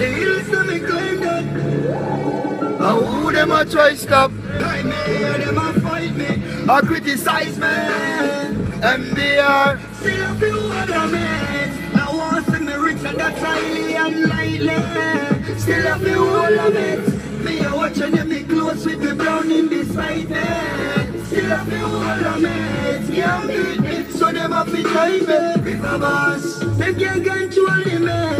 The hills to me claim that. And who them a try stop? Like me, and them a fight me. A criticize me. MBR. Still a few other men. Now want see me rich and that's highly unlikely. Still a few other men. Me a watching them me close with the brown in beside me. Still a few other men. Can't beat me, so them a fi try me. River boss, them can't control me.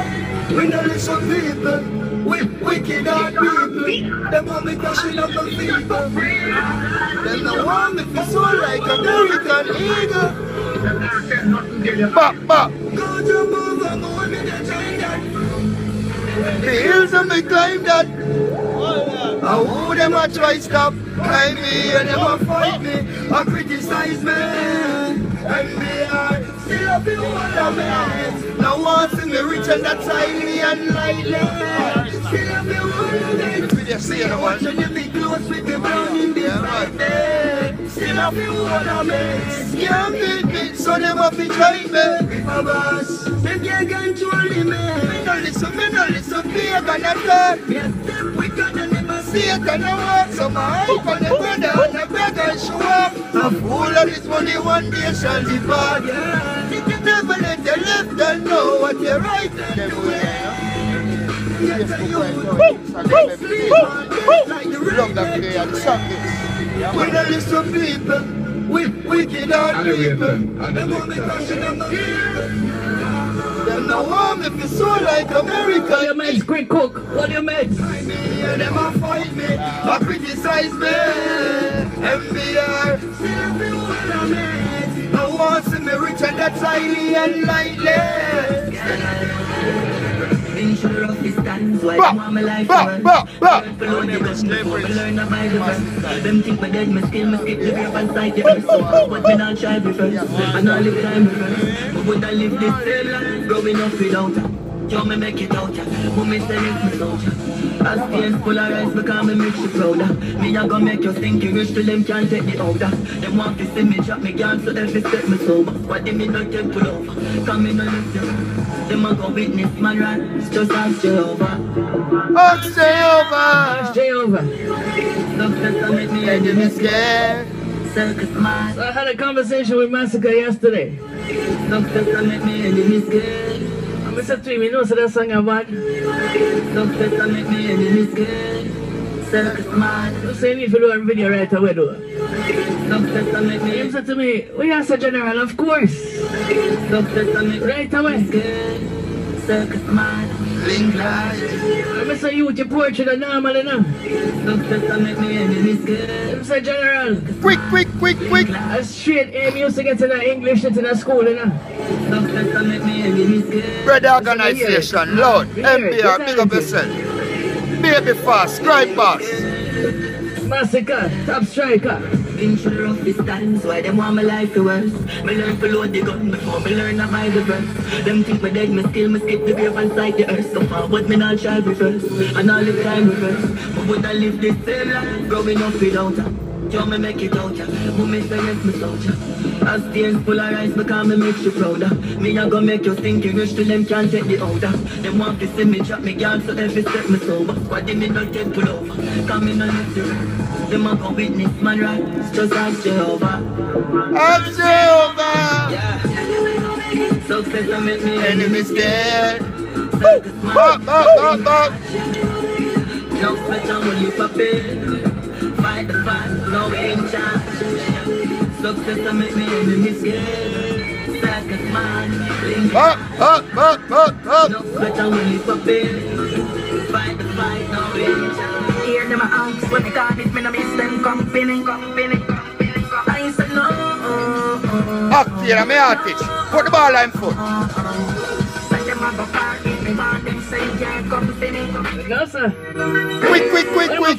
We know listen people, we wicked hard people. Them want me crushing up the people. Them no want me to soar like American eagle. Bop, bop. Go jump over, more me than The hills and me climb that. And who them a try stop? Climb me and them a fight me. A criticize me. And me still men. Now want see me rich and that's highly unlikely. Still a few other men. We just see it, Watch man. and you be close with the in. Still me, so me. River boss, control me. Me no listen, me no listen. Me I my hype A fool of this money one day shall depart. Yeah. Never let your left and know what you're right and do it. Yes, Love that play and song this. we don't listen people, we wicked hard people. Them want me crushing on the people. Them no want me fi so like America. What your American. mates, quick cook? What your mates? Try me and them a fight me, a criticize me. Me rich and that's highly unlikely. Been sure of his stands, why Bah, them want my life bah, to run? bah, bah. Learn below the gun before me learn about the verse. Them think me dead, me skill, me skip the grave and sight the earth. So hard, but oh, oh, me not oh, try be first, and I live time reverse. But would I live this same life, growing up without her? Yo, me make it out, ya. Who me say it's me soldier. As pain polarize because me make you prouder. Me a go make you think you rich till them can't take the order. Them want to see me drop me gun so every step me sober. What they me not take pull over? Come in and lift them. Them a go witness man right. Just ask Jehovah. Oh, stay over. Stay over. Success will make me And you enemy scared. So I had a conversation with Masicka yesterday. Success will make me enemy scared. And I said to him, you know, so that song about. Will make me enemy scared. Circus man. You say you to do a video right away, though. Me, we the general, of course. Will make me Right away. Circus man. Link light. I said, you with your portrait are normal enough. Success will make me enemy scared. I said, general, Quick, quick, quick, quick. a straight aim used to get the English into the school, you know. Success will make me enemy scared. Brother organization, Lord, MBR, big up yourself. Baby fast, scribe boss. Masicka, top striker. Been sure of his stands, why them want my life to worse? Me learn to load the gun before me learn to buy the verse. Them think me dead, me still me skip the grave and sight the earth. So far, but me not try reverse, and all the time reverse. But would I live this same life, growing up without her? Yo, me make it out ya, who me say yes, me soldier. As tears polarize because me make you prouder. Me a go make you think you rich till them can't take the order. Them want to see me drop me gun so every step me sober. Why they me not take pull over? Come in and the roof. Them a go witness man right, it's just ask Jehovah. I'm Jehovah. Yeah. Success will make me Enemy scared. Circus man. Bop, bop, bop, bop. No sweat on you prepare. Fight the fight, no. Success will make me Bop, bop, bop, bop, bop. No on when you prepare. Fight the fight, no we. Hear them a ask when they call it, me no miss them. I said no. Here, me artist. Put the ball in foot. Quick, quick, quick, quick.